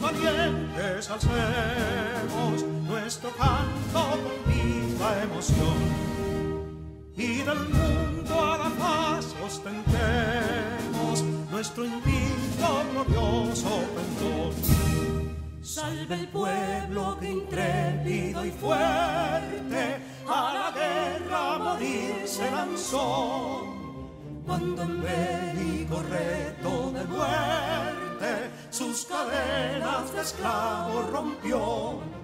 valientes alcemos nuestro canto con viva emoción y del mundo a la paz ostentemos nuestro invito glorioso pendón. Salve el pueblo que intrépido y fuerte a la guerra morir se lanzó cuando en bélico reto de muerte sus cadenas de esclavo rompió.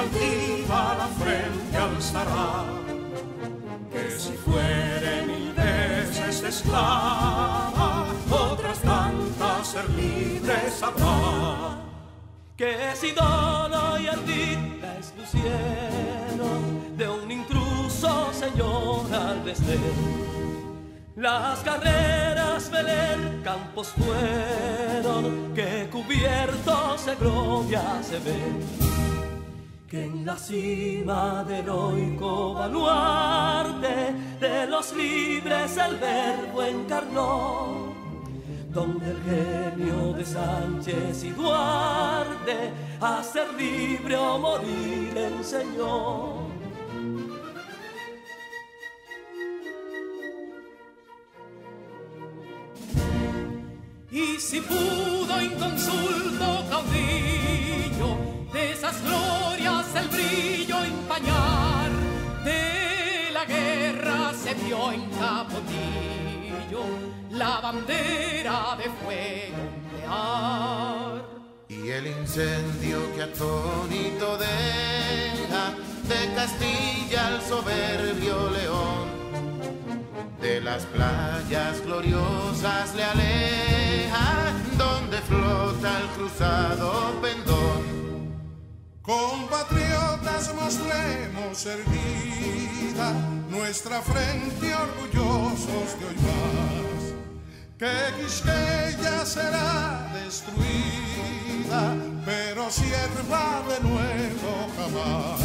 Altiva la frente alzará. Que si fuere mil veces esclava, otras tantas ser libres habrá que si dono y ardid la excluyeron de un intruso señor al desdén. Las carreras Belén campos fueron que cubiertos de gloria se ven que en la cima del heroico baluarte de los libres el verbo encarnó donde el genio de Sánchez y Duarte a ser libre o morir enseñó. Y si pudo inconsulto caudillo de esas glorias el brillo empañar, de la guerra se vio en capotillo la bandera de fuego ondear. Y el incendio que atónito deja de Castilla al soberbio león, de las playas gloriosas le aleja, donde flota el cruzado pendón. Compatriotas mostremos erguida nuestra frente orgullosos de hoy más. Que Quisqueya será destruida, pero sierva de nuevo jamás.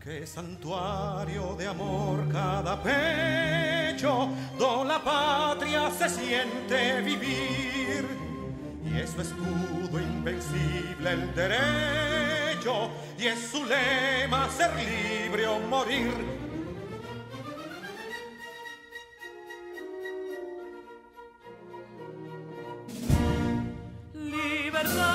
Que santuario de amor cada pecho, donde la patria se siente vivir, y es su escudo invencible el derecho, y es su lema ser libre o morir. Libertad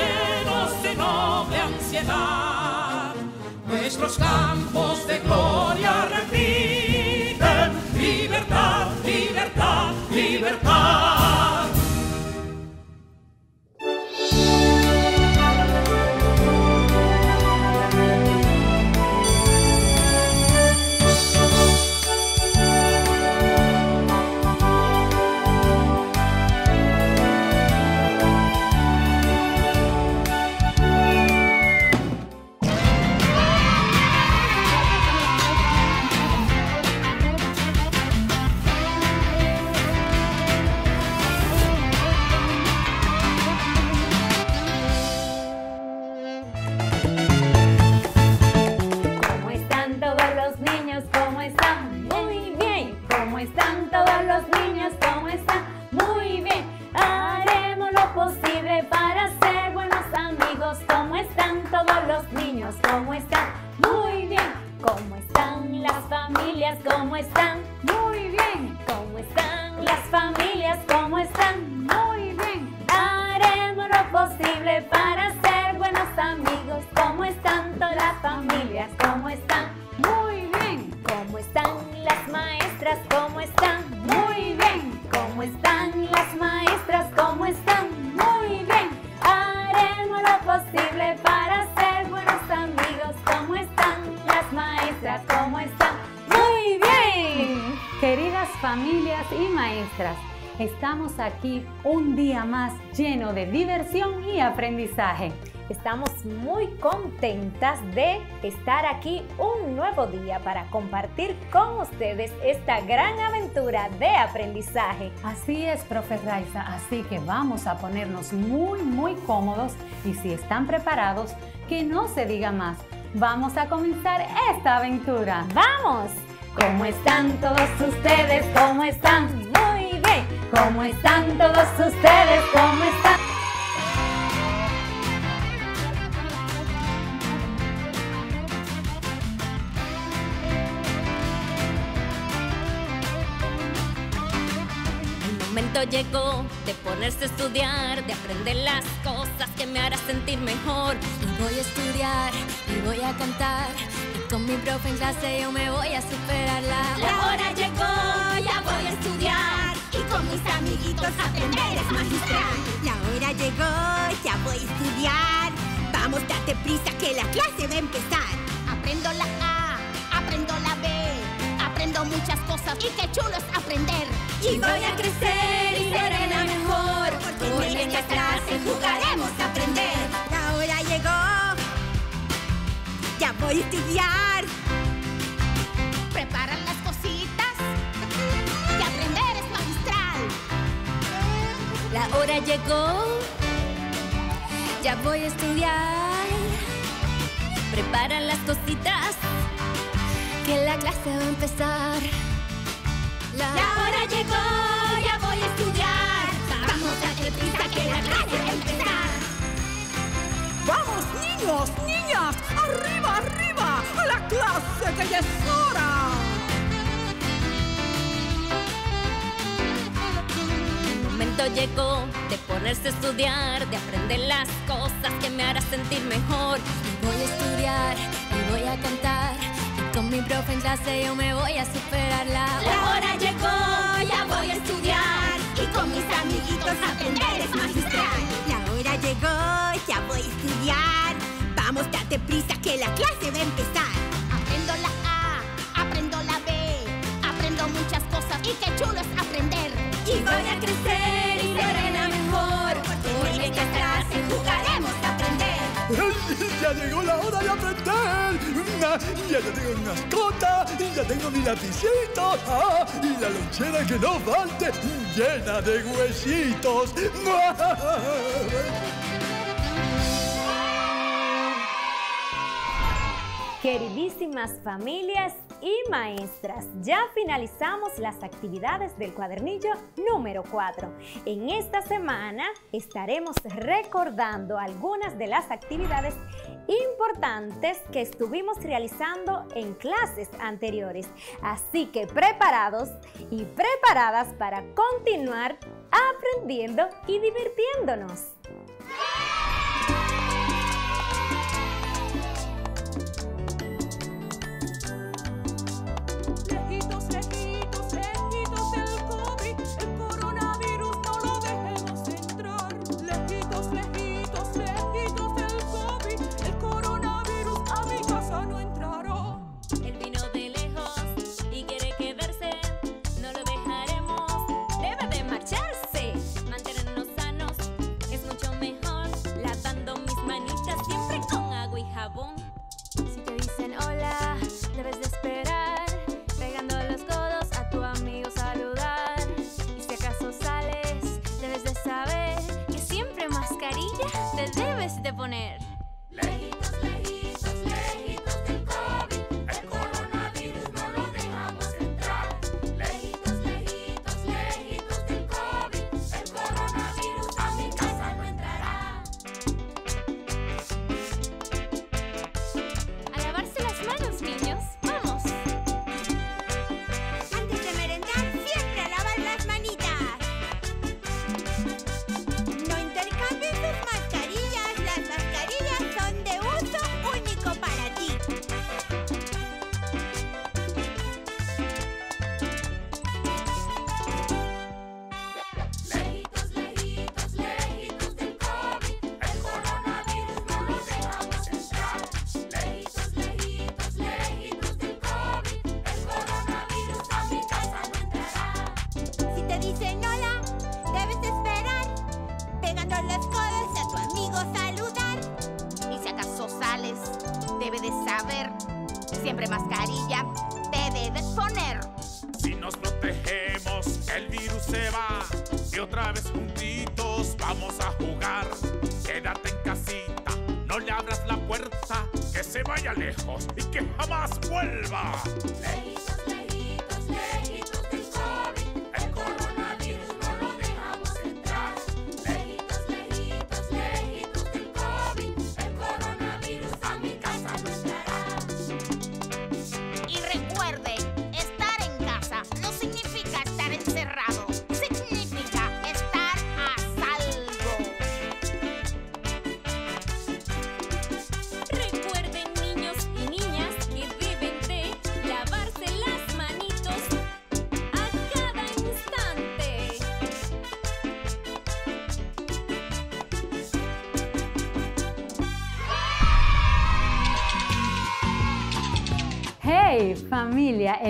llenos de noble ansiedad nuestros campos de gloria repiten libertad, libertad, libertad. Familias y maestras, estamos aquí un día más lleno de diversión y aprendizaje. Estamos muy contentas de estar aquí un nuevo día para compartir con ustedes esta gran aventura de aprendizaje. Así es, profe Raiza, así que vamos a ponernos muy, muy cómodos y si están preparados, que no se diga más. Vamos a comenzar esta aventura. ¡Vamos! ¿Cómo están todos ustedes? ¿Cómo están? Muy bien. ¿Cómo están todos ustedes? ¿Cómo están? llegó de ponerse a estudiar, de aprender las cosas que me harán sentir mejor. Y voy a estudiar y voy a cantar. Con mi profe en clase yo me voy a superar. La, hora llegó, ya voy a estudiar. Y con mis amiguitos aprender es magistral. La hora llegó, ya voy a estudiar. Vamos, date prisa que la clase va a empezar. Aprendo la A, aprendo la B, aprendo muchas cosas y qué chulo es aprender. Y voy a crecer y seré la mejor. Porque en esta clase jugaremos a aprender. Ya voy a estudiar. Preparan las cositas. Que aprender es magistral. La hora llegó. Ya voy a estudiar. Preparan las cositas. Que la clase va a empezar. La, hora llegó, ya voy a estudiar. Vamos a prisa que la clase va a empezar. Vamos, niños, niñas, arriba, arriba, a la clase que ya es hora. El momento llegó de ponerse a estudiar, de aprender las cosas que me harán sentir mejor. Y voy a estudiar y voy a cantar con mi profe en clase yo me voy a superar la hora llegó, ya voy a estudiar y con mis amiguitos aprender es magistral. La hora llegó, ya voy a estudiar. Vamos, date prisa que la clase va a empezar. Aprendo la A, aprendo la B, aprendo muchas cosas y qué chulo es aprender. Y voy a crecer y seré la mejor. Porque en esta clase jugaremos a aprender. ¡Ya llegó la hora de aprender! ya tengo mi mascota, ya tengo mi lapicito, ah, y la lonchera que no falte, llena de huesitos. Queridísimas familias y maestras, ya finalizamos las actividades del cuadernillo número 4. En esta semana estaremos recordando algunas de las actividades importantes que estuvimos realizando en clases anteriores. Así que preparados y preparadas para continuar aprendiendo y divirtiéndonos. Se vaya lejos y que jamás vuelva.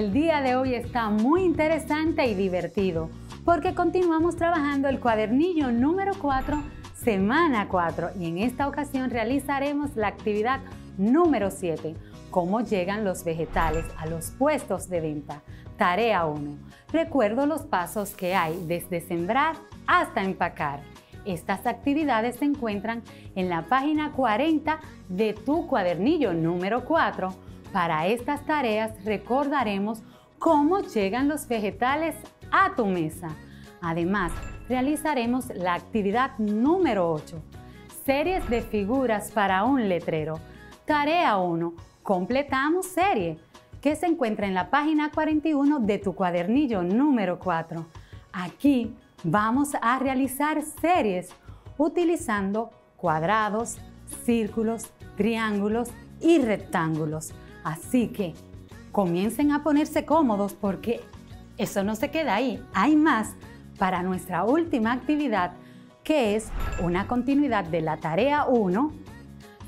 El día de hoy está muy interesante y divertido porque continuamos trabajando el cuadernillo número 4, semana 4 y en esta ocasión realizaremos la actividad número 7, cómo llegan los vegetales a los puestos de venta. Tarea 1. Recuerdo los pasos que hay desde sembrar hasta empacar. Estas actividades se encuentran en la página 40 de tu cuadernillo número 4 para estas tareas recordaremos cómo llegan los vegetales a tu mesa. Además, realizaremos la actividad número 8, series de figuras para un letrero. Tarea 1, completamos serie, que se encuentra en la página 41 de tu cuadernillo número 4. Aquí vamos a realizar series utilizando cuadrados, círculos, triángulos y rectángulos. Así que comiencen a ponerse cómodos porque eso no se queda ahí. Hay más para nuestra última actividad que es una continuidad de la tarea 1.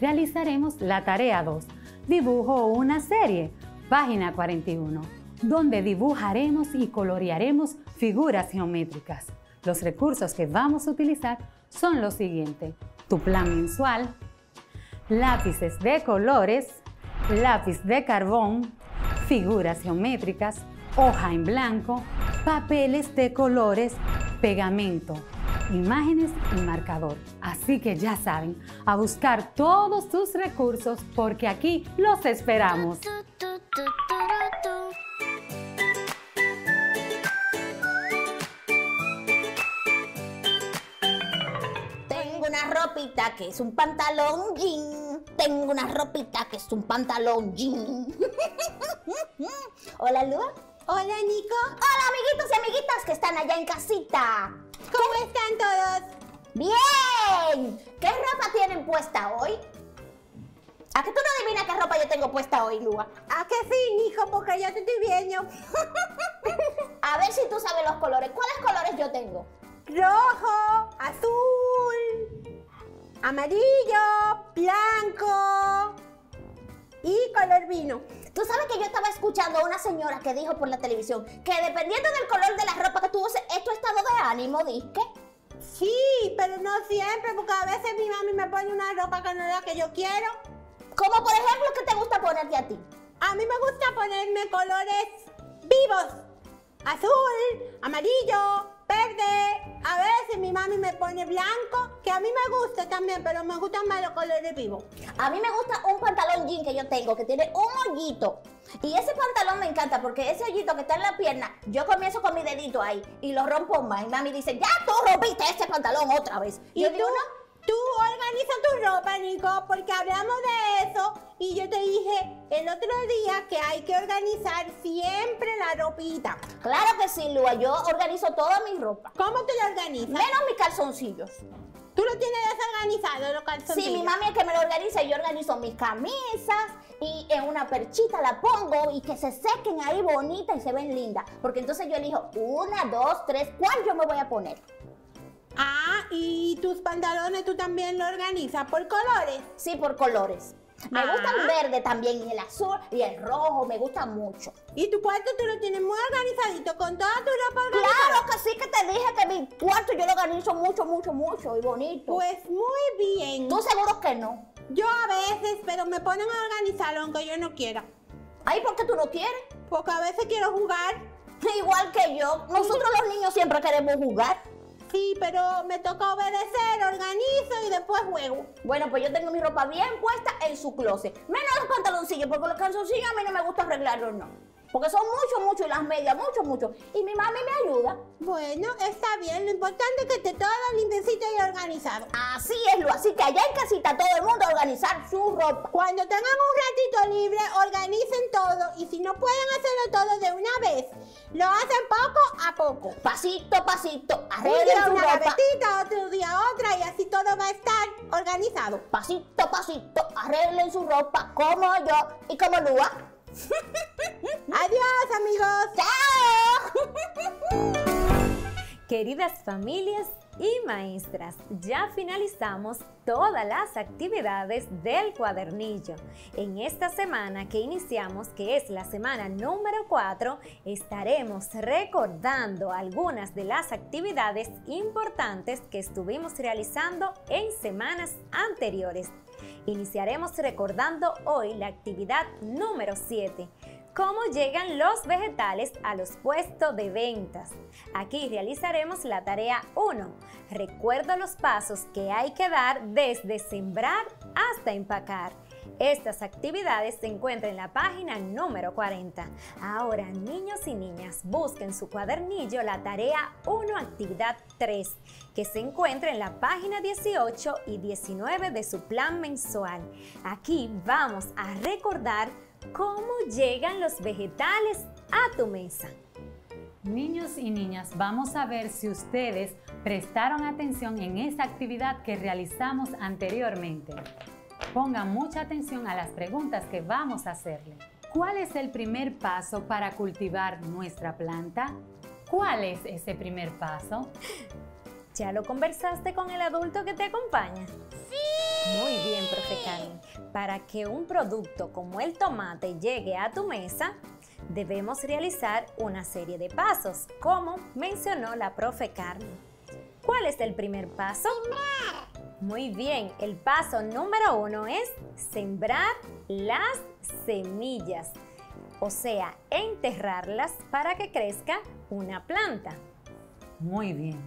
Realizaremos la tarea 2, dibujo una serie, página 41, donde dibujaremos y colorearemos figuras geométricas. Los recursos que vamos a utilizar son los siguientes. Tu plan mensual, lápices de colores, lápiz de carbón, figuras geométricas, hoja en blanco, papeles de colores, pegamento, imágenes y marcador. Así que ya saben, a buscar todos tus recursos porque aquí los esperamos. Tengo una ropita que es un pantalón jean tengo una ropita que es un pantalón jean. Hola, Lua. Hola, Nico. Hola, amiguitos y amiguitas que están allá en casita. ¿Cómo están todos? Bien. ¿Qué ropa tienen puesta hoy? ¿A qué tú no adivinas qué ropa yo tengo puesta hoy, Lua? ¿A qué sí, Nico? Porque yo te estoy viendo. A ver si tú sabes los colores. ¿Cuáles colores yo tengo? Rojo, azul, amarillo, blanco y color vino. Tú sabes que yo estaba escuchando a una señora que dijo por la televisión que dependiendo del color de la ropa que tú uses, es tu estado de ánimo, ¿disque? Sí, pero no siempre, porque a veces mi mami me pone una ropa que no es la que yo quiero. Como por ejemplo, ¿qué te gusta ponerte a ti? A mí me gusta ponerme colores vivos. Azul, amarillo, verde. A veces mi mami me pone blanco, que a mí me gusta también, pero me gustan más los colores vivos. A mí me gusta un pantalón jean que yo tengo, que tiene un hoyito. Y ese pantalón me encanta porque ese hoyito que está en la pierna, yo comienzo con mi dedito ahí y lo rompo más. Y mami dice, ya tú rompiste ese pantalón otra vez. Y, yo digo, no. Tú organiza tu ropa, Nico, porque hablamos de eso y yo te dije el otro día que hay que organizar siempre la ropita. Claro que sí, Lua, yo organizo toda mi ropa. ¿Cómo tú la organizas? Menos mis calzoncillos. ¿Tú lo tienes desorganizado, los calzoncillos? Sí, mi mami es que me lo organiza yo organizo mis camisas y en una perchita la pongo y que se sequen ahí bonitas y se ven lindas. Porque entonces yo elijo una, dos, tres, ¿cuál yo me voy a poner? Ah, ¿y tus pantalones tú también lo organizas por colores? Sí, por colores. Me ah. gusta el verde también, y el azul y el rojo, me gusta mucho. ¿Y tu cuarto tú lo tienes muy organizadito con toda tu ropa organizada? Claro que sí, que te dije que mi cuarto yo lo organizo mucho, mucho, mucho y bonito. Pues muy bien. ¿Tú seguro que no? Yo a veces, pero me ponen a organizarlo aunque yo no quiera. Ay, ¿por qué tú no quieres? Porque a veces quiero jugar. Igual que yo. Nosotros los niños siempre queremos jugar. Sí, pero me toca obedecer, organizo y después juego. Bueno, pues yo tengo mi ropa bien puesta en su closet. Menos los pantaloncillos, porque los calzoncillos a mí no me gusta arreglarlos, no. Porque son muchos, muchos las medias, muchos, muchos. Y mi mami me ayuda. Bueno, está bien. Lo importante es que esté todo limpiecito y organizado. Así es, lo. Así que allá en casita todo el mundo a organizar su ropa. Cuando tengan un ratito libre, organicen todo. Y si no pueden hacerlo todo de una vez, lo hacen poco a poco. Pasito a pasito. Arreglen un día una gavetita, otro día otra y así todo va a estar organizado. Pasito a pasito. Arreglen su ropa como yo y como Lua. Adiós amigos. Chao. Queridas familias y maestras, ya finalizamos todas las actividades del cuadernillo. En esta semana que iniciamos, que es la semana número 4, estaremos recordando algunas de las actividades importantes que estuvimos realizando en semanas anteriores. Iniciaremos recordando hoy la actividad número 7, cómo llegan los vegetales a los puestos de ventas. Aquí realizaremos la tarea 1. Recuerdo los pasos que hay que dar desde sembrar hasta empacar. Estas actividades se encuentran en la página número 40. Ahora, niños y niñas, busquen su cuadernillo la tarea 1, actividad 3, que se encuentra en la página 18 y 19 de su plan mensual. Aquí vamos a recordar cómo llegan los vegetales a tu mesa. Niños y niñas, vamos a ver si ustedes prestaron atención en esa actividad que realizamos anteriormente. Pongan mucha atención a las preguntas que vamos a hacerle. ¿Cuál es el primer paso para cultivar nuestra planta? ¿Cuál es ese primer paso? ¿Ya lo conversaste con el adulto que te acompaña? Sí. Muy bien, profe Carmen. Para que un producto como el tomate llegue a tu mesa, debemos realizar una serie de pasos, como mencionó la profe Carmen. ¿Cuál es el primer paso? Sembrar. Muy bien, el paso número uno es sembrar las semillas, o sea, enterrarlas para que crezca una planta. Muy bien.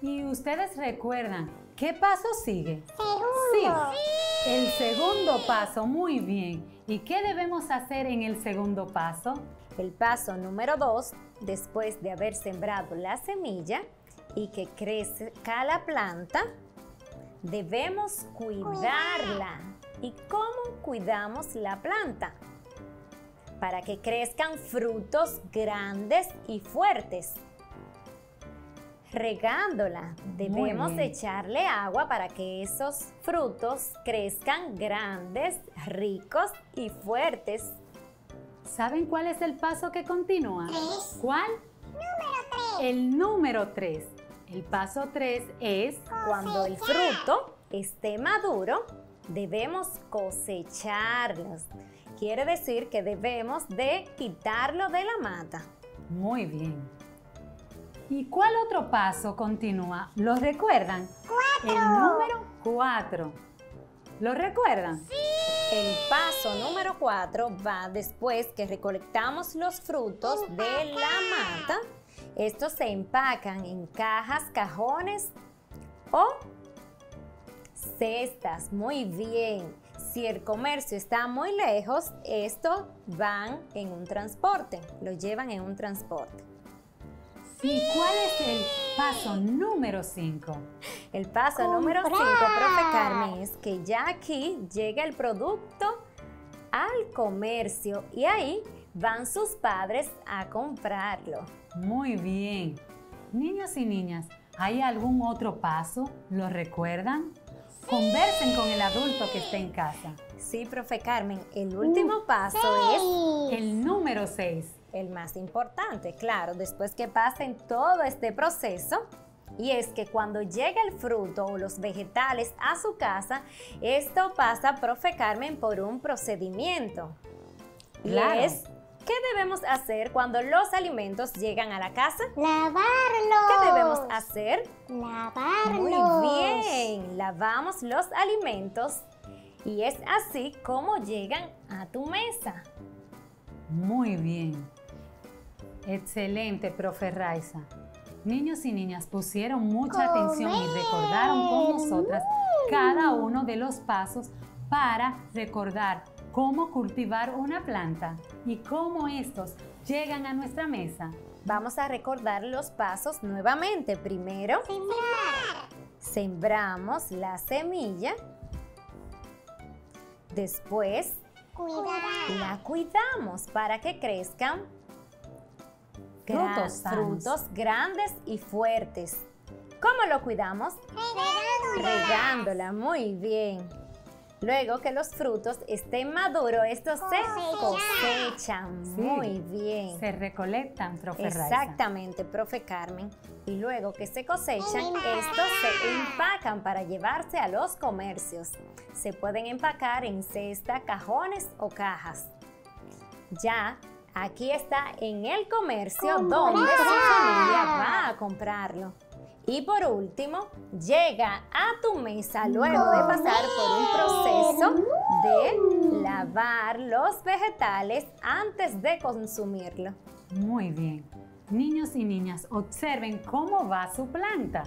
¿Y ustedes recuerdan qué paso sigue? Segundo. Sí, el segundo paso, muy bien. ¿Y qué debemos hacer en el segundo paso? El paso número dos, después de haber sembrado la semilla y que crezca la planta, debemos cuidarla. ¿Y cómo cuidamos la planta? Para que crezcan frutos grandes y fuertes regándola. Debemos echarle agua para que esos frutos crezcan grandes, ricos y fuertes. ¿Saben cuál es el paso que continúa? Tres. ¿Cuál? Número 3. El número 3. El paso 3 es Cuando el fruto esté maduro, debemos cosecharlos. Quiere decir que debemos de quitarlo de la mata. Muy bien. ¿Y cuál otro paso continúa? ¿Lo recuerdan? Cuatro. El número 4. ¿Lo recuerdan? Sí. El paso número 4 va después que recolectamos los frutos de la mata. Estos se empacan en cajas, cajones o cestas. Muy bien. Si el comercio está muy lejos, estos van en un transporte, lo llevan en un transporte. ¿Y cuál es el paso número 5? El paso número 5, profe Carmen, es que ya aquí llega el producto al comercio y ahí van sus padres a comprarlo. Muy bien. Niños y niñas, ¿hay algún otro paso? ¿Lo recuerdan? Conversen con el adulto que está en casa. Sí, profe Carmen, el último paso es El número 6. El más importante, claro, después que pasen todo este proceso. Y es que cuando llega el fruto o los vegetales a su casa, esto pasa, profe Carmen, por un procedimiento. Claro. Y es, ¿qué debemos hacer cuando los alimentos llegan a la casa? Lavarlo. ¿Qué debemos hacer? Lavarlos. Muy bien, lavamos los alimentos Y es así como llegan a tu mesa. Muy bien. Excelente, profe Raiza. Niños y niñas pusieron mucha atención y recordaron con nosotras cada uno de los pasos para recordar cómo cultivar una planta y cómo estos llegan a nuestra mesa. Vamos a recordar los pasos nuevamente. Primero, sembramos la semilla. Después, la cuidamos para que crezcan Frutos sanos. frutos grandes y fuertes. ¿Cómo lo cuidamos? Regándola, muy bien. Luego que los frutos estén maduros, estos se cosechan. Sí. Muy bien. Se recolectan, profe Raiza. Exactamente, profe Carmen. Y luego que se cosechan, estos se empacan para llevarse a los comercios. Se pueden empacar en cesta, cajones o cajas. Ya aquí está en el comercio donde su familia va a comprarlo. Y por último, llega a tu mesa luego de pasar por un proceso de lavar los vegetales antes de consumirlo. Muy bien. Niños y niñas, observen cómo va su planta.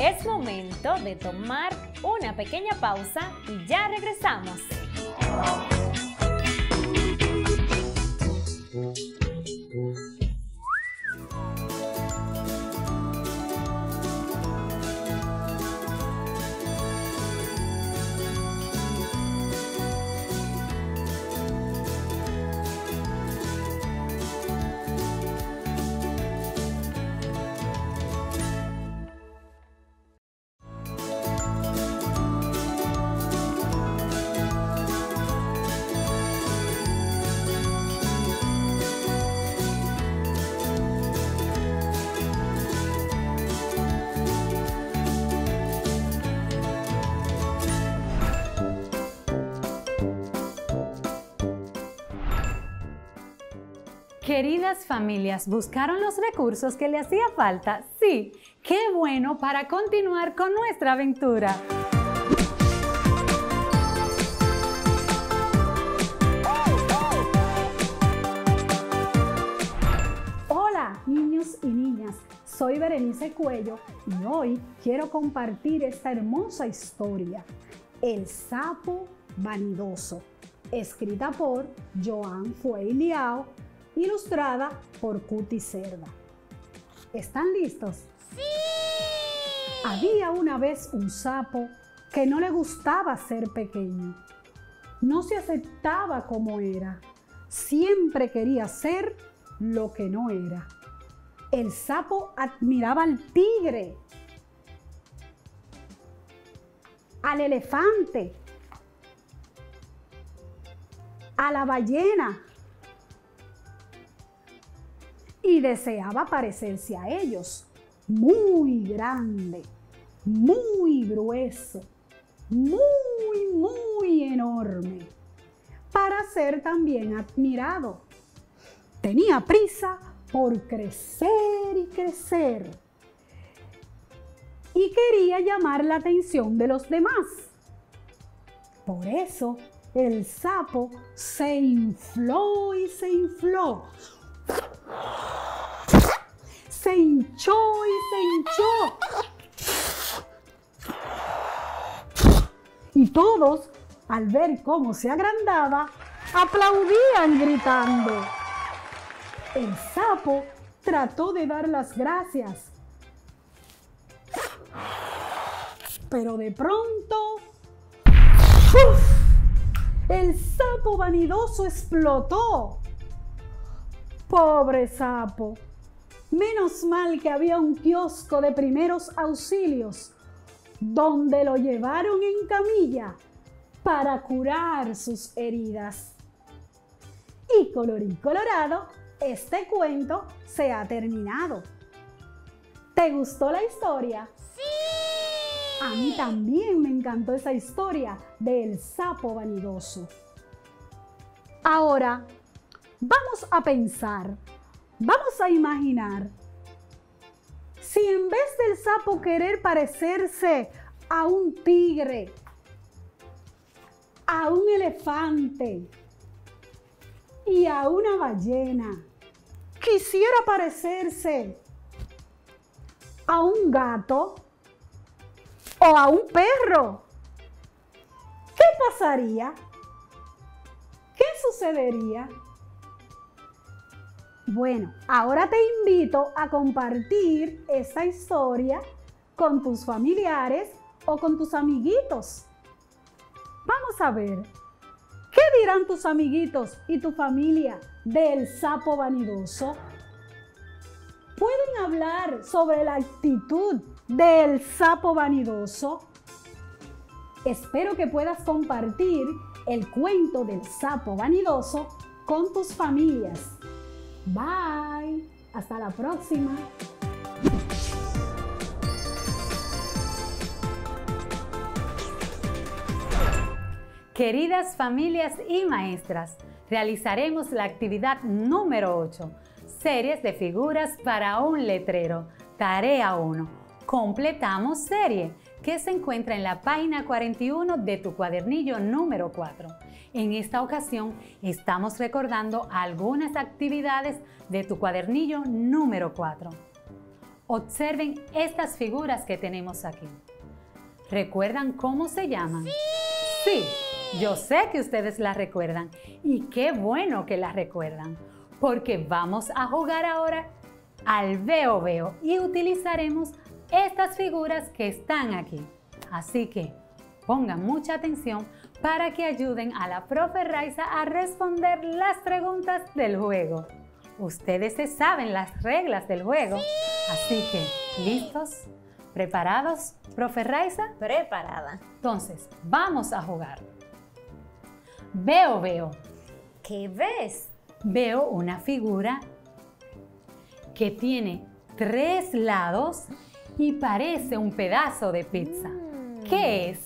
Es momento de tomar una pequeña pausa y ya regresamos. Mm-hmm. Familias, ¿buscaron los recursos que le hacía falta? Sí, qué bueno para continuar con nuestra aventura. Hola niños y niñas, soy Berenice Cuello y hoy quiero compartir esta hermosa historia, El sapo vanidoso, escrita por Joan Fuey Liao, ilustrada por Cuti Cerda. ¿Están listos? ¡Sí! Había una vez un sapo que no le gustaba ser pequeño. No se aceptaba como era. Siempre quería ser lo que no era. El sapo admiraba al tigre, al elefante, a la ballena y deseaba parecerse a ellos. Muy grande, muy grueso, muy, muy enorme, para ser también admirado. Tenía prisa por crecer y crecer y quería llamar la atención de los demás. Por eso el sapo se infló y se infló. Se hinchó y se hinchó. Y todos, al ver cómo se agrandaba, aplaudían gritando. El sapo trató de dar las gracias. Pero de pronto, ¡uf! el sapo vanidoso explotó. Pobre sapo. Menos mal que había un kiosco de primeros auxilios donde lo llevaron en camilla para curar sus heridas. Y colorín colorado, este cuento se ha terminado. ¿Te gustó la historia? ¡Sí! A mí también me encantó esa historia del sapo vanidoso. Ahora, vamos a pensar, vamos a imaginar, si en vez del sapo querer parecerse a un tigre, a un elefante y a una ballena. Quisiera parecerse a un gato o a un perro. ¿Qué pasaría? ¿Qué sucedería? Bueno, ahora te invito a compartir esta historia con tus familiares o con tus amiguitos. Vamos a ver, ¿qué dirán tus amiguitos y tu familia del sapo vanidoso? ¿Pueden hablar sobre la actitud del sapo vanidoso? Espero que puedas compartir el cuento del sapo vanidoso con tus familias. Bye. Hasta la próxima. Queridas familias y maestras, realizaremos la actividad número 8, series de figuras para un letrero, tarea 1. Completamos serie, que se encuentra en la página 41 de tu cuadernillo número 4. En esta ocasión estamos recordando algunas actividades de tu cuadernillo número 4. Observen estas figuras que tenemos aquí. ¿Recuerdan cómo se llaman? Sí, yo sé que ustedes las recuerdan y qué bueno que las recuerdan, porque vamos a jugar ahora al veo veo y utilizaremos estas figuras que están aquí. Así que pongan mucha atención para que ayuden a la profe Raiza a responder las preguntas del juego. Ustedes se saben las reglas del juego, así que ¿listos? ¿Preparados, profe Raiza? Preparada. Entonces, vamos a jugar. Veo, veo. ¿Qué ves? Veo una figura que tiene tres lados y parece un pedazo de pizza. ¿Qué es?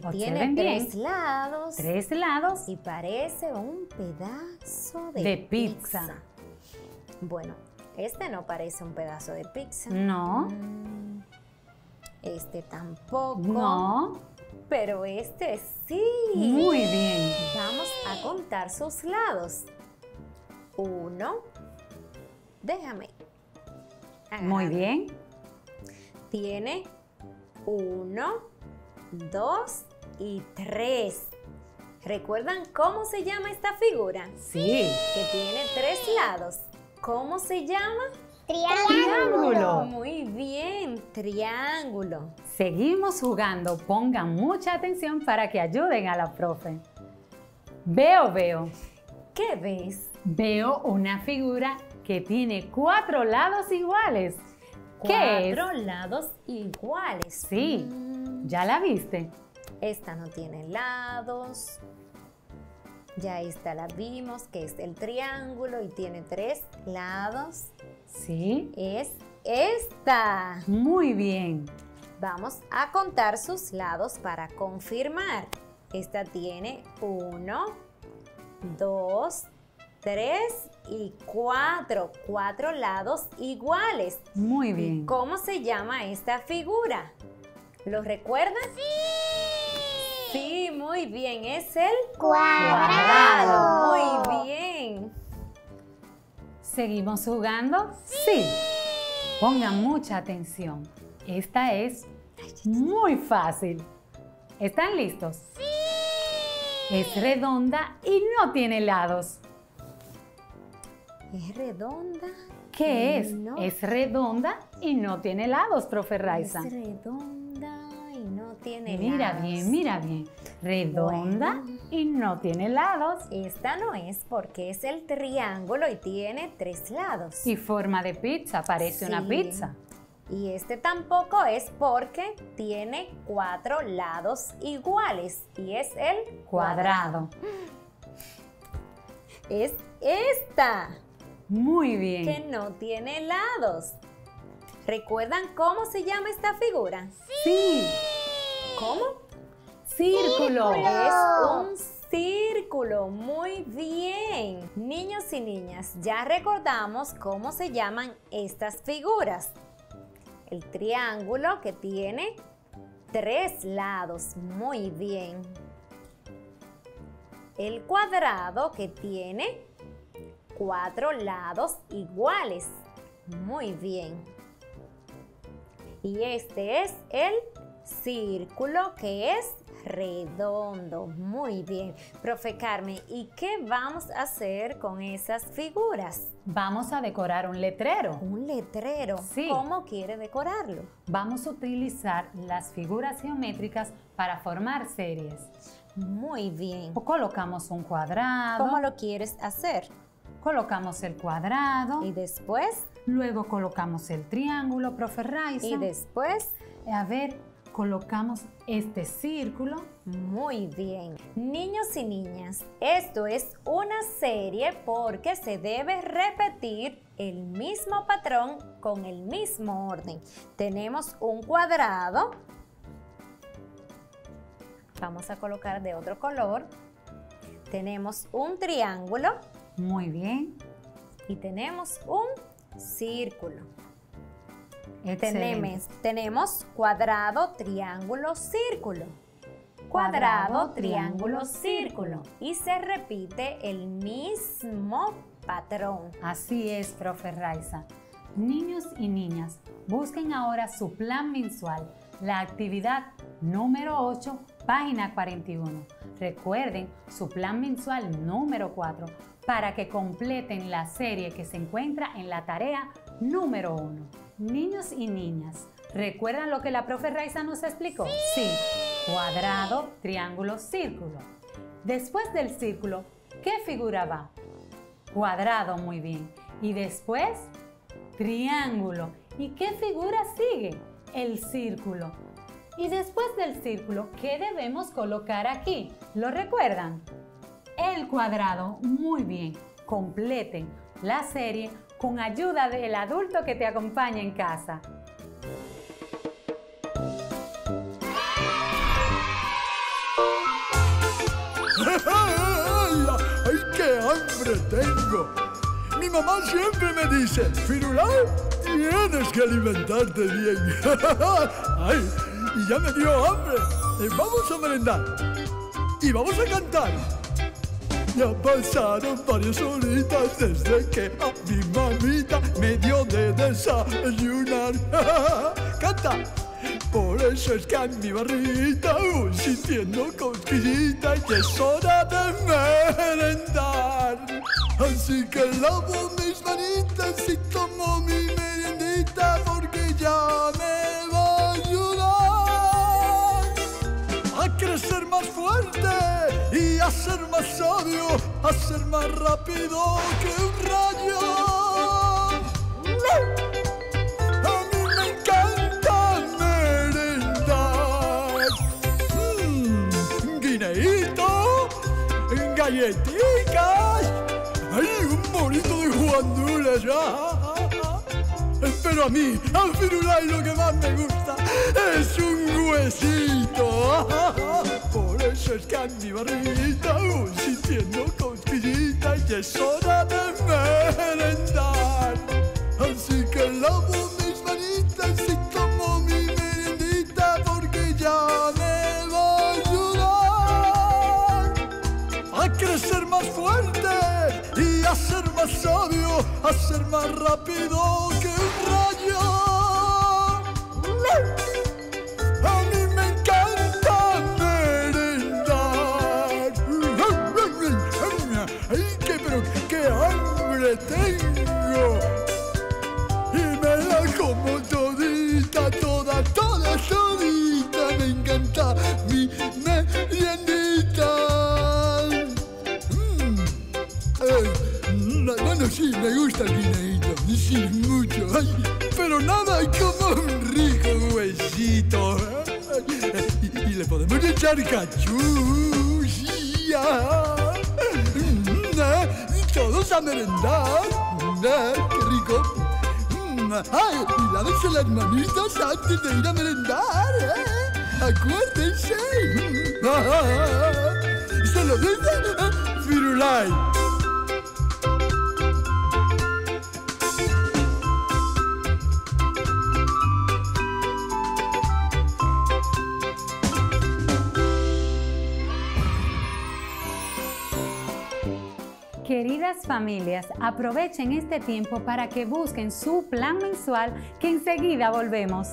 Que Observen tiene tres bien. lados. Tres lados Y parece un pedazo de, de pizza. Bueno, este no parece un pedazo de pizza. No, Mm, Este tampoco. no. Pero este sí. Muy bien. Vamos a contar sus lados. Uno. Déjame. Muy bien. Tiene uno, dos y tres. ¿Recuerdan cómo se llama esta figura? Sí. Que tiene tres lados. ¿Cómo se llama? Triángulo. Muy bien, triángulo. Seguimos jugando. Pongan mucha atención para que ayuden a la profe. Veo, veo. ¿Qué ves? Veo una figura que tiene cuatro lados iguales. ¿Qué es? Cuatro lados iguales. Sí. Mm, ¿Ya la viste? Esta no tiene lados. Ya esta la vimos, que es el triángulo y tiene tres lados. Sí. Es esta. Muy bien. Vamos a contar sus lados para confirmar. Esta tiene uno, dos, tres y cuatro. Cuatro lados iguales. Muy bien. ¿Cómo se llama esta figura? ¿Lo recuerdan? Sí, muy bien. Es el Cuadrado. Muy bien. ¿Seguimos jugando? Sí. Pongan mucha atención. Esta es muy fácil. ¿Están listos? Sí. Es redonda y no tiene lados. Es redonda. ¿Qué es? No. Es redonda y no tiene lados, profe Raiza. Es redonda tiene Mira lados. bien, mira bien. Redonda Bueno. y no tiene lados. Esta no es porque es el triángulo y tiene tres lados. Y forma de pizza, parece una Sí. pizza. Y este tampoco es porque tiene cuatro lados iguales y es el Cuadrado. Es esta Muy bien. que no tiene lados. ¿Recuerdan cómo se llama esta figura? Sí. ¿Cómo? Círculo. Es un círculo. Muy bien. Niños y niñas, ya recordamos cómo se llaman estas figuras. El triángulo que tiene tres lados. Muy bien. El cuadrado que tiene cuatro lados iguales. Muy bien. Y este es el círculo que es redondo. Muy bien. Profe Carmen, ¿y qué vamos a hacer con esas figuras? Vamos a decorar un letrero. Un letrero. Sí. ¿Cómo quiere decorarlo? Vamos a utilizar las figuras geométricas para formar series. Muy bien. O colocamos un cuadrado. ¿Cómo lo quieres hacer? Colocamos el cuadrado. ¿Y después? Luego colocamos el triángulo, profe Raiza. ¿Y después? A ver, colocamos este círculo. Muy bien. Niños y niñas, esto es una serie porque se debe repetir el mismo patrón con el mismo orden. Tenemos un cuadrado. Vamos a colocar de otro color. Tenemos un triángulo. Muy bien. Y tenemos un círculo. Tenemos, tenemos cuadrado, triángulo, círculo. Cuadrado, triángulo, círculo. Y se repite el mismo patrón. Así es, profe Raiza. Niños y niñas, busquen ahora su plan mensual, la actividad número 8, página 41. Recuerden su plan mensual número 4 para que completen la serie que se encuentra en la tarea número 1. Niños y niñas, ¿recuerdan lo que la profe Raiza nos explicó? Sí. Cuadrado, triángulo, círculo. Después del círculo, ¿qué figura va? Cuadrado, muy bien. Y después, triángulo. ¿Y qué figura sigue? El círculo. Y después del círculo, ¿qué debemos colocar aquí? ¿Lo recuerdan? El cuadrado. Muy bien. Completen la serie con ayuda del adulto que te acompaña en casa. ¡Ay, qué hambre tengo! Mi mamá siempre me dice, Firulai, tienes que alimentarte bien. ¡Ay, y ya me dio hambre! Eh, Vamos a merendar. Y vamos a cantar. Ya pasaron varias horitas desde que a mi mamita me dio de desayunar. ¡Canta! Por eso es que a mi barrita voy sintiendo cosquillita y es hora de merendar. Así que lavo mis manitas y tomo mi meriendita porque ya me va a ayudar a crecer más fuerte ser más sabio, a ser más rápido que un rayo. A mí me encanta merendar. Mm, guineíto, galletitas, ay, un bonito de guandules. ah, ah. Pero a mí, al Firulai lo que más me gusta es un huesito. Por eso es que a mi barrita voy sintiendo cosquillita y es hora de merendar. Así que lavo mis manitas y tomo mi merendita porque ya me va a ayudar a crecer más fuerte y a ser más sabio, a ser más rápido Sí, mucho. Ay, pero nada como un rico huesito. ¿eh? Y, y le podemos echar eh, Todos a merendar. ¡Qué rico! ¡Ay! Y lávense las manitas antes de ir a merendar, ¿eh? ¡Acuérdense! Ah, ¡Se lo dice eh, Firulai! Familias, aprovechen este tiempo para que busquen su plan mensual que enseguida volvemos.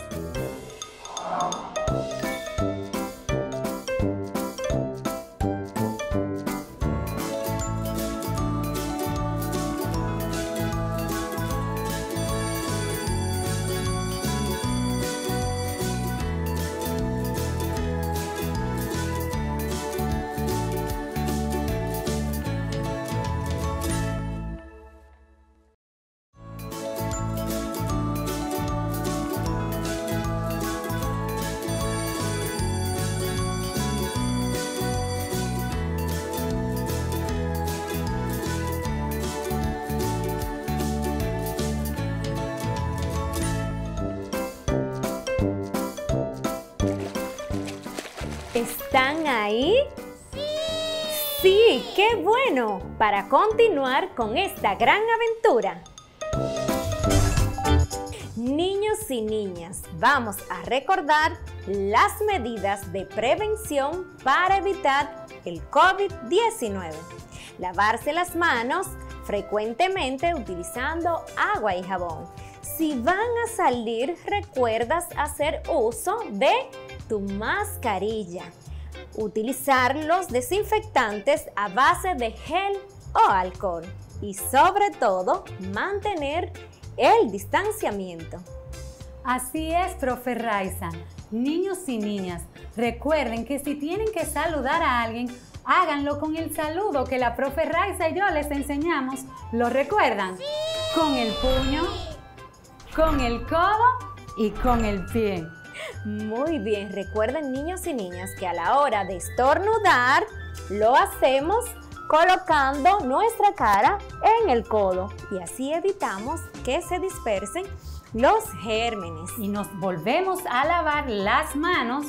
Sí, qué bueno para continuar con esta gran aventura. Niños y niñas, vamos a recordar las medidas de prevención para evitar el COVID-19. Lavarse las manos frecuentemente utilizando agua y jabón. Si van a salir, recuerdas hacer uso de tu mascarilla. Utilizar los desinfectantes a base de gel o alcohol. Y sobre todo, mantener el distanciamiento. Así es, profe Raiza. Niños y niñas, recuerden que si tienen que saludar a alguien, háganlo con el saludo que la profe Raiza y yo les enseñamos. ¿Lo recuerdan? Con el puño, con el codo y con el pie. Muy bien, recuerden niños y niñas que a la hora de estornudar lo hacemos colocando nuestra cara en el codo y así evitamos que se dispersen los gérmenes. Y nos volvemos a lavar las manos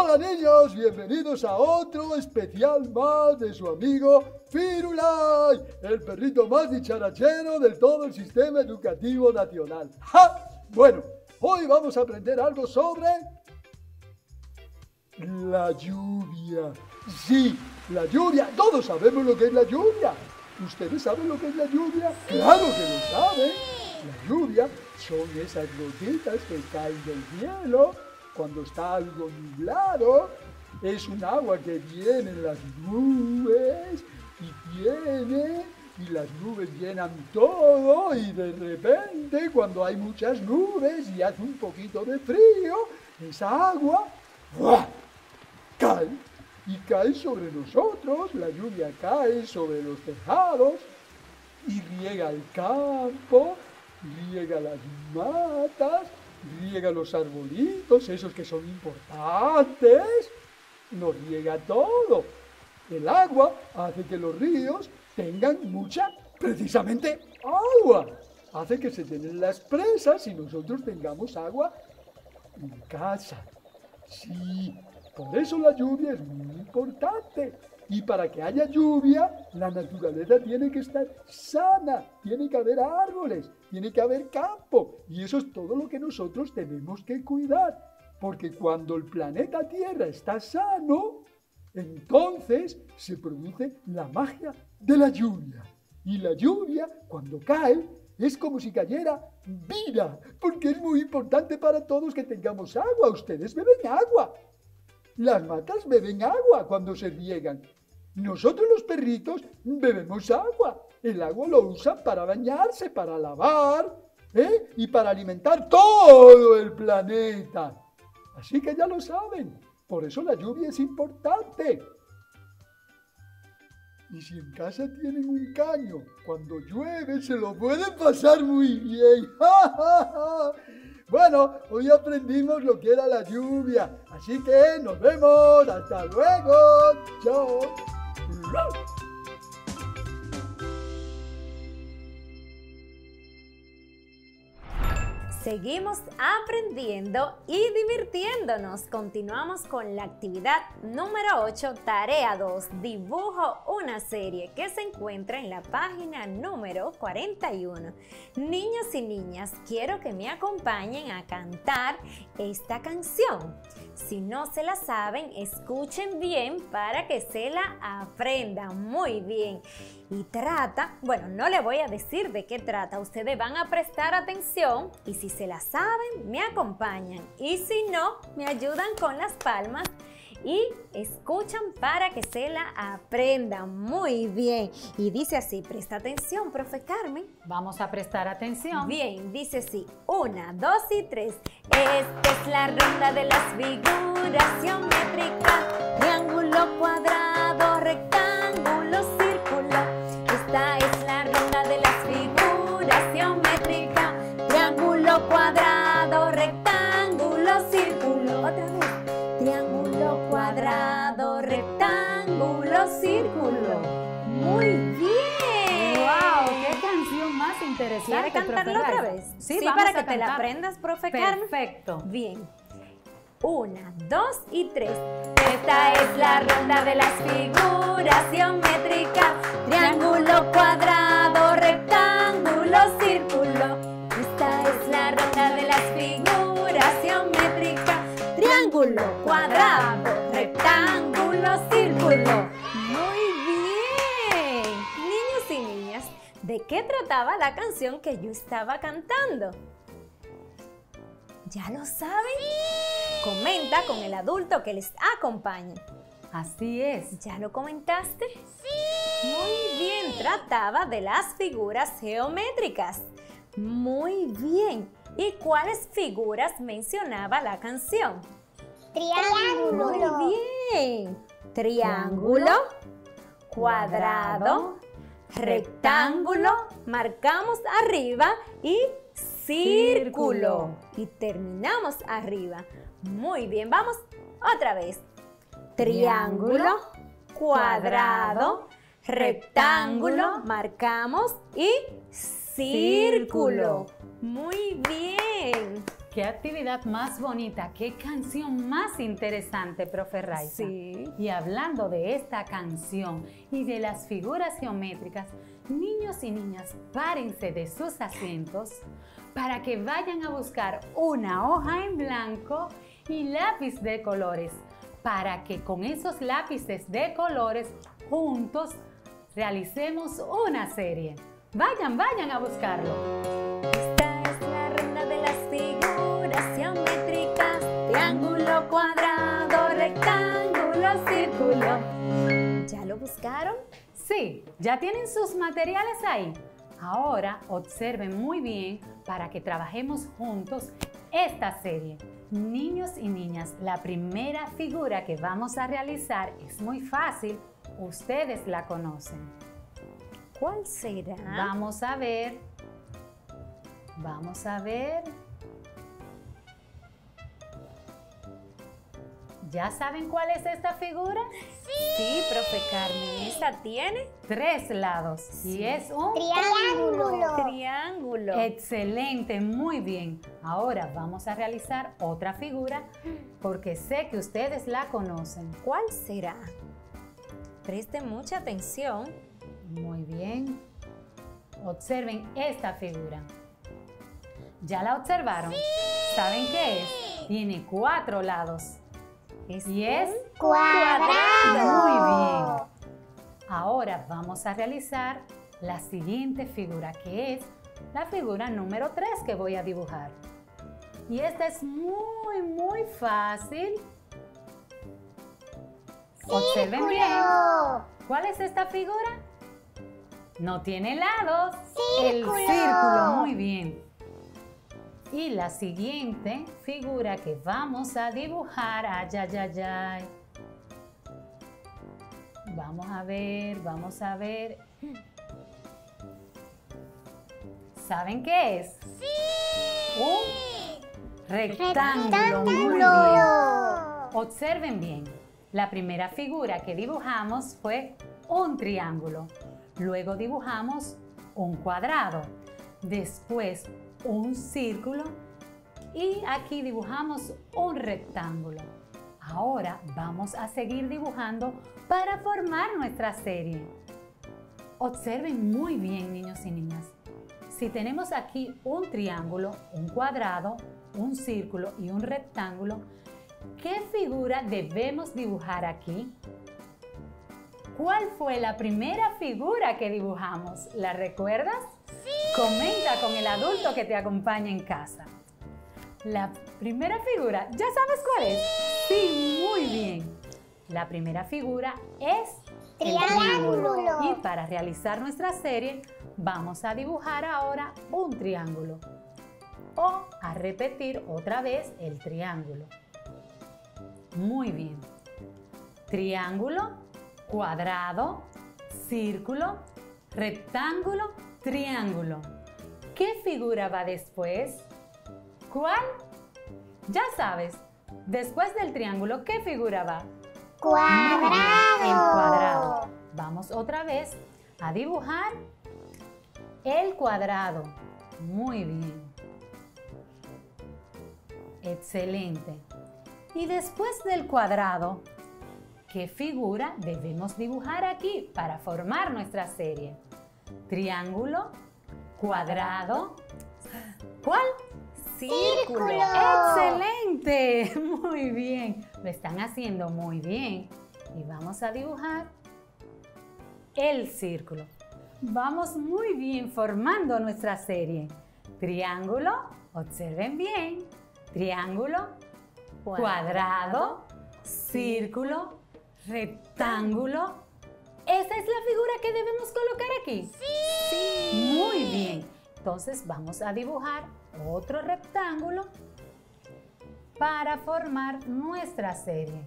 Hola niños, bienvenidos a otro especial más de su amigo Firulay, el perrito más dicharachero del todo el sistema educativo nacional. ¡Ja! Bueno, hoy vamos a aprender algo sobre la lluvia. Sí, la lluvia. Todos sabemos lo que es la lluvia. ¿Ustedes saben lo que es la lluvia? Claro que lo saben. La lluvia son esas gotitas que caen del cielo cuando está algo nublado, es un agua que viene en las nubes y viene y las nubes llenan todo y de repente cuando hay muchas nubes y hace un poquito de frío, esa agua cae y cae sobre nosotros, la lluvia cae sobre los tejados y riega el campo, riega las matas riega los arbolitos, esos que son importantes, nos riega todo. El agua hace que los ríos tengan mucha, precisamente, agua. Hace que se llenen las presas y nosotros tengamos agua en casa. Sí, por eso la lluvia es muy importante. Y para que haya lluvia, la naturaleza tiene que estar sana, tiene que haber árboles, tiene que haber campo. Y eso es todo lo que nosotros tenemos que cuidar. Porque cuando el planeta Tierra está sano, entonces se produce la magia de la lluvia. Y la lluvia, cuando cae, es como si cayera vida, porque es muy importante para todos que tengamos agua. Ustedes beben agua. Las matas beben agua cuando se riegan. Nosotros los perritos bebemos agua. El agua lo usan para bañarse, para lavar ¿eh? y para alimentar todo el planeta. Así que ya lo saben. Por eso la lluvia es importante. Y si en casa tienen un caño, cuando llueve se lo pueden pasar muy bien. Bueno, hoy aprendimos lo que era la lluvia. Así que nos vemos. Hasta luego. Chao. Woo! Seguimos aprendiendo y divirtiéndonos. Continuamos con la actividad número 8, tarea 2, dibujo una serie que se encuentra en la página número 41. Niños y niñas, quiero que me acompañen a cantar esta canción. Si no se la saben, escuchen bien para que se la aprendan muy bien. Y trata, bueno, no le voy a decir de qué trata, ustedes van a prestar atención y si se la saben, me acompañan. Y si no, me ayudan con las palmas y escuchan para que se la aprendan muy bien. Y dice así, presta atención, profe Carmen. Vamos a prestar atención. Bien, dice así, una, dos y tres. Esta es la ronda de las figuras geométricas, triángulo, cuadrado, rectángulo, interesante! ¿Quiere cantarla profe otra vez? Sí, Sí, para que te la aprendas, profe Carmen. Perfecto. Bien. Una, dos y tres. Esta es la ronda de las figuras geométricas. Triángulo, cuadrado, rectángulo, círculo. Esta es la ronda de las figuras geométricas. Triángulo, cuadrado, rectángulo, círculo. Qué trataba la canción que yo estaba cantando? ¿Ya lo saben? Comenta con el adulto que les acompaña. Así es. ¿Ya lo comentaste? Sí. Muy bien, trataba de las figuras geométricas. Muy bien. ¿Y cuáles figuras mencionaba la canción? Triángulo. Muy bien. Triángulo, cuadrado, rectángulo, marcamos arriba y círculo. Y terminamos arriba. Muy bien, vamos otra vez. Triángulo, cuadrado, rectángulo, marcamos y círculo. Muy bien. Qué actividad más bonita, qué canción más interesante, profe Raiza. Sí. Y hablando de esta canción y de las figuras geométricas, niños y niñas, párense de sus asientos para que vayan a buscar una hoja en blanco y lápiz de colores, para que con esos lápices de colores juntos realicemos una serie. Vayan, vayan a buscarlo. Esta es la de las figuras geométricas. Triángulo, cuadrado, rectángulo, círculo. ¿Ya lo buscaron? Sí, ya tienen sus materiales ahí. Ahora observen muy bien para que trabajemos juntos esta serie. Niños y niñas, la primera figura que vamos a realizar es muy fácil. Ustedes la conocen. ¿Cuál será? Vamos a ver. Vamos a ver. ¿Ya saben cuál es esta figura? Sí, profe Carmen. ¿Esta tiene? Tres lados. Y es un Triángulo. Triángulo. Excelente, muy bien. Ahora vamos a realizar otra figura porque sé que ustedes la conocen. ¿Cuál será? Presten mucha atención. Muy bien. Observen esta figura. ¿Ya la observaron? ¿Saben qué es? Tiene cuatro lados. y es Cuadrado. Muy bien. Ahora vamos a realizar la siguiente figura que es la figura número 3 que voy a dibujar. Y esta es muy, muy fácil. Observen bien. ¿Cuál es esta figura? No tiene lados. Círculo. El círculo, muy bien. Y la siguiente figura que vamos a dibujar, ay, ay, ay, ay. Vamos a ver, vamos a ver. ¿Saben qué es? ¡Sí! Un rectángulo. Muy bien. Rectángulo. Observen bien. La primera figura que dibujamos fue un triángulo. Luego dibujamos un cuadrado. Después un círculo Y aquí dibujamos un rectángulo. Ahora vamos a seguir dibujando para formar nuestra serie. Observen muy bien, niños y niñas. Si tenemos aquí un triángulo, un cuadrado, un círculo y un rectángulo, ¿qué figura debemos dibujar aquí? ¿Cuál fue la primera figura que dibujamos? ¿La recuerdas? Comenta con el adulto que te acompaña en casa. La primera figura, ¿ya sabes cuál es? Sí, muy bien. La primera figura es el triángulo. Y para realizar nuestra serie, vamos a dibujar ahora un triángulo. O a repetir otra vez el triángulo. Muy bien. Triángulo, cuadrado, círculo, rectángulo, triángulo. ¿Qué figura va después? ¿Cuál? Ya sabes, después del triángulo, ¿qué figura va? Cuadrado. El cuadrado. Vamos otra vez a dibujar el cuadrado. Muy bien. Excelente. Y después del cuadrado, ¿qué figura debemos dibujar aquí para formar nuestra serie? Triángulo, cuadrado, ¿cuál? Círculo. Excelente. Muy bien. Lo están haciendo muy bien. Y vamos a dibujar el círculo. Vamos muy bien formando nuestra serie. Triángulo, observen bien. Triángulo, cuadrado, círculo, rectángulo. ¿Esa es la figura que debemos colocar aquí? Sí. Muy bien. Entonces vamos a dibujar otro rectángulo para formar nuestra serie.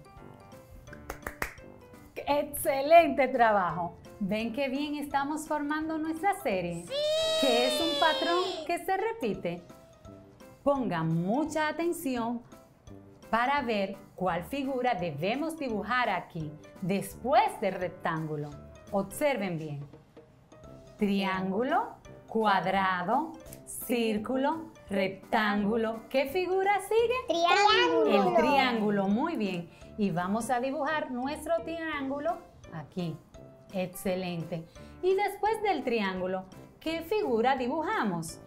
Excelente trabajo. ¿Ven qué bien estamos formando nuestra serie? Sí. Que es un patrón que se repite. Pongan mucha atención para ver cuál figura debemos dibujar aquí después del rectángulo. Observen bien. Triángulo, cuadrado, círculo, rectángulo. ¿Qué figura sigue? Triángulo. El triángulo, muy bien. Y vamos a dibujar nuestro triángulo aquí. Excelente. Y después del triángulo, ¿qué figura dibujamos?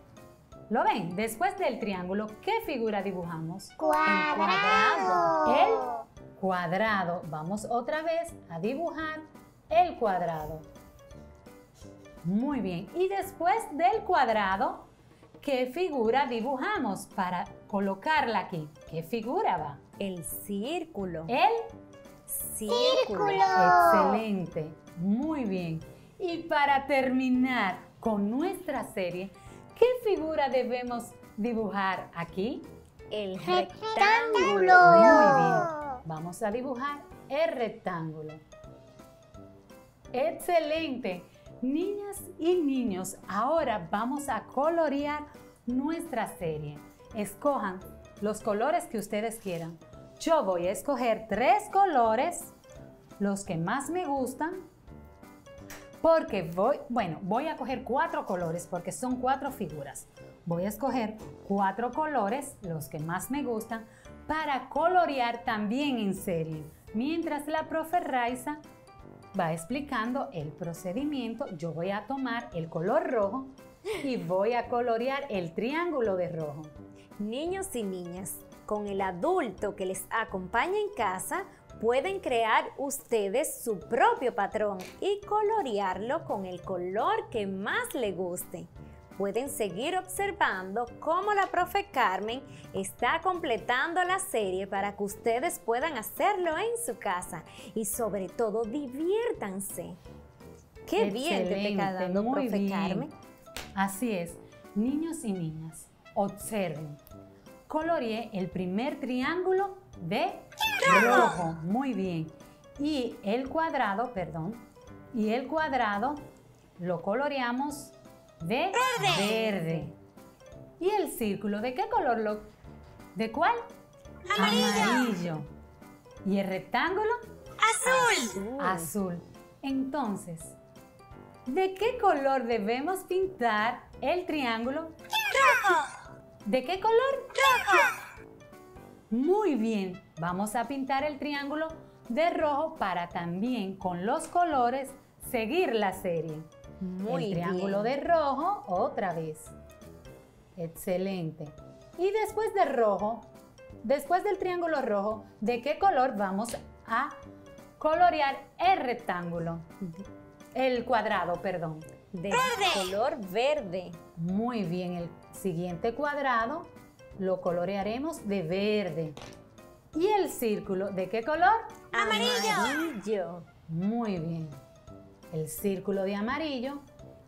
¿Lo ven? Después del triángulo, ¿qué figura dibujamos? Cuadrado. El cuadrado. El cuadrado. Vamos otra vez a dibujar el cuadrado. Muy bien. Y después del cuadrado, ¿qué figura dibujamos para colocarla aquí? ¿Qué figura va? El círculo. El Círculo. Excelente. Muy bien. Y para terminar con nuestra serie, ¿qué figura debemos dibujar aquí? El Rectángulo. Muy bien. Vamos a dibujar el rectángulo. Excelente. Niñas y niños, ahora vamos a colorear nuestra serie. Escojan los colores que ustedes quieran. Yo voy a escoger tres colores, los que más me gustan, porque voy, bueno, voy a coger cuatro colores porque son cuatro figuras. Voy a escoger cuatro colores, los que más me gustan, para colorear también en serie. Mientras la profe Raiza va explicando el procedimiento, yo voy a tomar el color rojo y voy a colorear el triángulo de rojo. Niños y niñas, con el adulto que les acompaña en casa, pueden crear ustedes su propio patrón y colorearlo con el color que más le guste. Pueden seguir observando cómo la profe Carmen está completando la serie para que ustedes puedan hacerlo en su casa y sobre todo diviértanse. Qué bien te está dando, muy profe bien. Carmen. Así es, niños y niñas, observen. Coloreé el primer triángulo de rojo. Muy bien. Y el cuadrado, perdón, y el cuadrado lo coloreamos de verde. ¿Y el círculo de qué color lo? ¿De cuál? Amarillo. ¿Y el rectángulo? Azul. Azul. Entonces, ¿de qué color debemos pintar el triángulo? ¿De qué color? Rojo. Muy bien, vamos a pintar el triángulo de rojo para también con los colores seguir la serie. Muy el triángulo bien. de rojo otra vez. Excelente. Y después de rojo, después del triángulo rojo, ¿de qué color vamos a colorear el rectángulo? El cuadrado, perdón. De color verde. Muy bien, el siguiente cuadrado lo colorearemos de verde. ¿Y el círculo de qué color? Amarillo. Muy bien. El círculo de amarillo.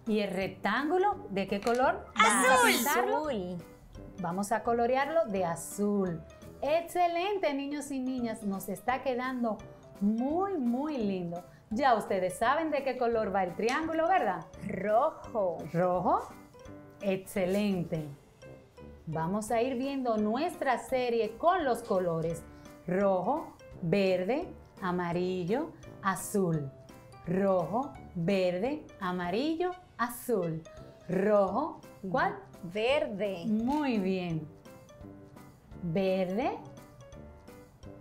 ¿Y el rectángulo de qué color? Vamos a pintarlo. Azul. Vamos a colorearlo de azul. Excelente, niños y niñas. Nos está quedando muy, muy lindo. Ya ustedes saben de qué color va el triángulo, ¿verdad? Rojo. Rojo. Excelente. Vamos a ir viendo nuestra serie con los colores rojo, verde, amarillo, azul. Rojo, verde, amarillo, azul. Rojo, ¿cuál? Verde. Muy bien. Verde.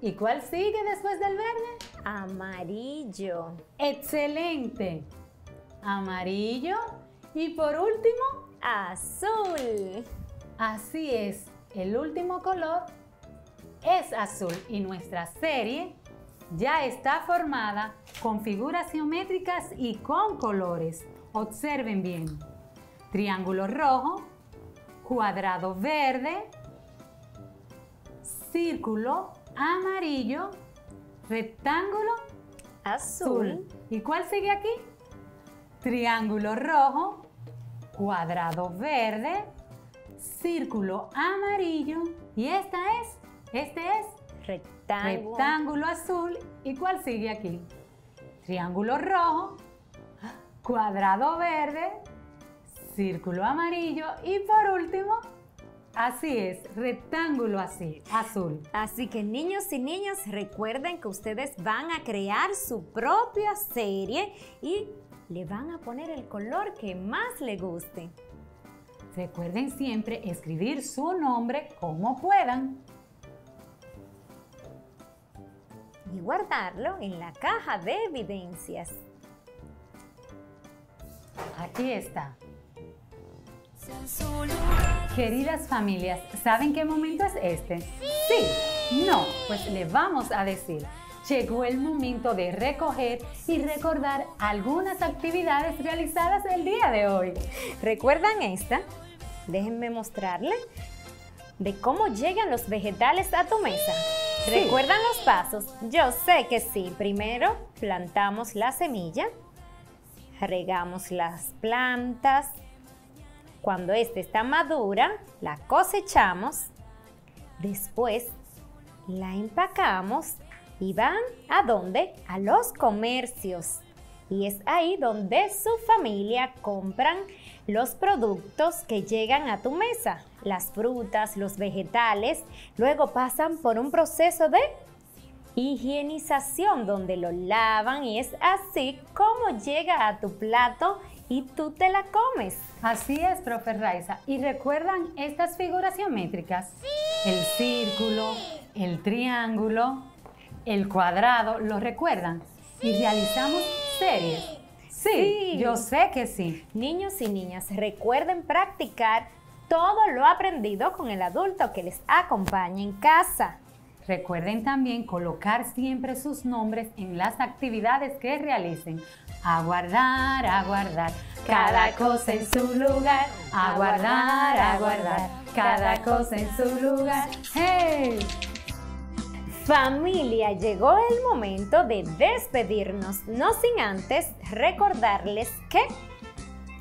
¿Y cuál sigue después del verde? Amarillo. Excelente. Amarillo. Y por último, Azul. Así es, el último color es azul y nuestra serie ya está formada con figuras geométricas y con colores. Observen bien. Triángulo rojo, cuadrado verde, círculo amarillo, rectángulo Azul. ¿Y cuál sigue aquí? Triángulo rojo, cuadrado verde, círculo amarillo y esta es, este es Rectángulo. rectángulo azul. ¿Y cuál sigue aquí? Triángulo rojo, cuadrado verde, círculo amarillo y por último, así es, rectángulo así, azul. Así que niños y niñas, recuerden que ustedes van a crear su propia serie y le van a poner el color que más le guste. Recuerden siempre escribir su nombre como puedan. Y guardarlo en la caja de evidencias. Aquí está. Queridas familias, ¿saben qué momento es este? Sí. No, pues le vamos a decir. Llegó el momento de recoger y recordar algunas actividades realizadas el día de hoy. ¿Recuerdan esta? Déjenme mostrarle de cómo llegan los vegetales a tu mesa. ¿Recuerdan los pasos? Yo sé que sí. Primero plantamos la semilla, regamos las plantas. Cuando esta está madura, la cosechamos. Después la empacamos y van a dónde? A los comercios. Y es ahí donde su familia compran los productos que llegan a tu mesa. Las frutas, los vegetales, luego pasan por un proceso de higienización donde lo lavan y es así como llega a tu plato y tú te la comes. Así es, profe Raiza. ¿Y recuerdan estas figuras geométricas? El círculo, el triángulo, el cuadrado, ¿lo recuerdan? Y realizamos series. Sí, Sí. yo sé que sí. Niños y niñas, recuerden practicar todo lo aprendido con el adulto que les acompaña en casa. Recuerden también colocar siempre sus nombres en las actividades que realicen. Aguardar, aguardar, cada cosa en su lugar. Aguardar, aguardar, cada cosa en su lugar. ¡Hey! Familia, llegó el momento de despedirnos, no sin antes recordarles que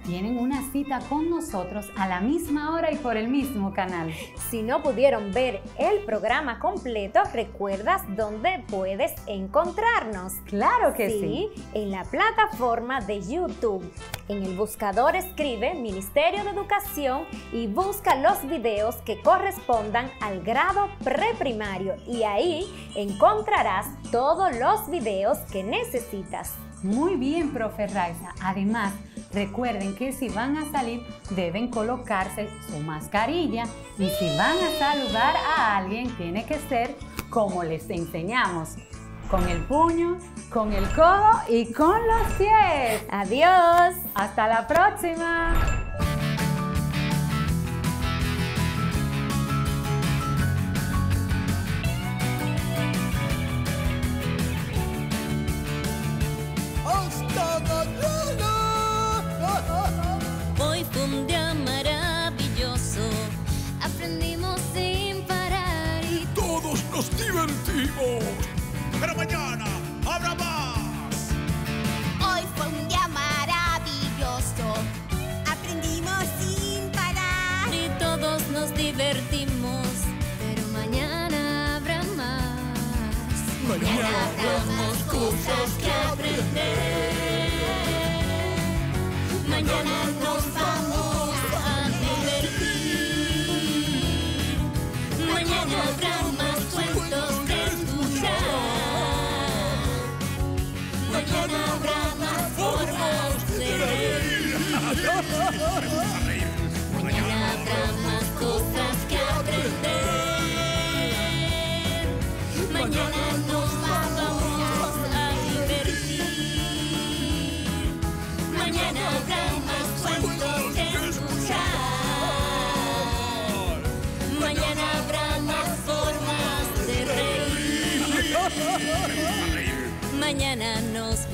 Tienen una cita con nosotros a la misma hora y por el mismo canal. si no pudieron ver el programa completo, recuerdas dónde puedes encontrarnos. Claro que sí. en la plataforma de YouTube. En el buscador escribe Ministerio de Educación y busca los videos que correspondan al grado preprimario y ahí encontrarás todos los videos que necesitas. Muy bien, profe Raiza. Además, Recuerden que si van a salir deben colocarse su mascarilla y si van a saludar a alguien tiene que ser como les enseñamos, con el puño, con el codo y con los pies. Adiós. Hasta la próxima. Pero mañana habrá más. Hoy fue un día maravilloso. Aprendimos sin parar. y todos nos divertimos. Pero mañana habrá más. Mañana habrá más cosas que aprender.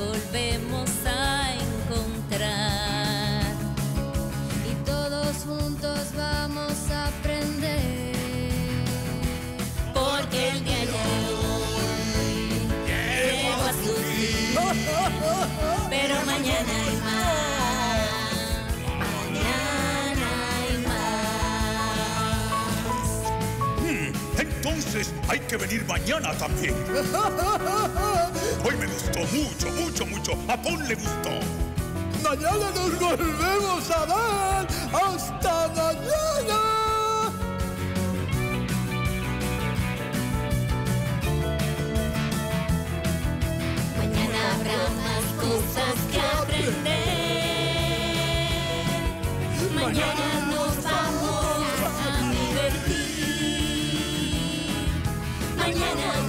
Volvemos hay que venir mañana también. Hoy me gustó mucho, mucho, mucho. A Pon le gustó. Mañana nos volvemos a ver. ¡Hasta mañana! Mañana habrá más cosas que aprender. Mañana mañana.